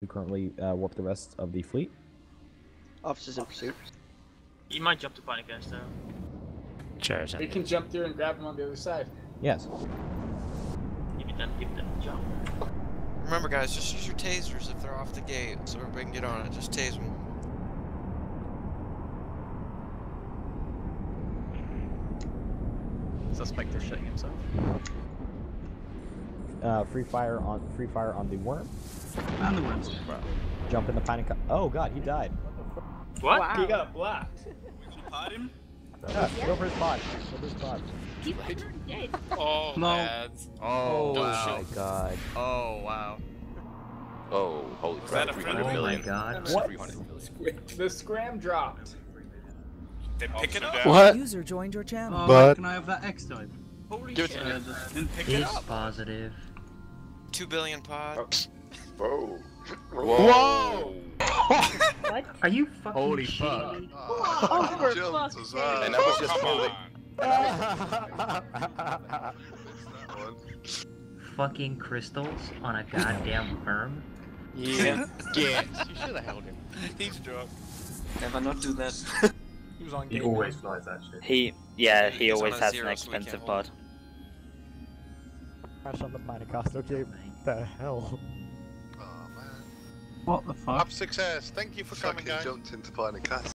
We currently uh, warp the rest of the fleet. Officers in pursuit. You might jump to Panic though. Chairs. We can jump through and grab him on the other side. Yes. Give it them, give them a jump. Remember, guys, just use your tasers if they're off the gate, so everybody can get on it. Just tase them. Suspect is shitting himself. Uh, free fire on free fire on the worm. And the worms. Jump in the panic. Oh god, he died. What? He got blocked. Yeah, Go for his pod. Go for his pod. Oh, No. lads. Oh, Oh wow. my god. Oh, wow. Oh, holy crap! that a 300 god. What? 300 million. The scram dropped. They pick it up. What? User joined your channel. Oh, But- can I have that X type? Holy Give it shit. to Uh, Then pick it up. positive. Two billion pod. Whoa. Whoa! What? Are you fucking Holy shitting fuck. me? Oh, Jump And that was just Come holy. Fucking crystals on a goddamn worm? Yeah. yeah. You should have held him. He's drunk. Never not do that. He was on He always flies that shit. He, yeah, he He's always has zero, an so we can't expensive hold pod. Crash on the panic cost. Okay, the hell. Man. What the fuck? Up success. Thank you for coming, Fucking guys. jumped into Pioneer Cast.